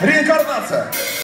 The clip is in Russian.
Реинкарнация.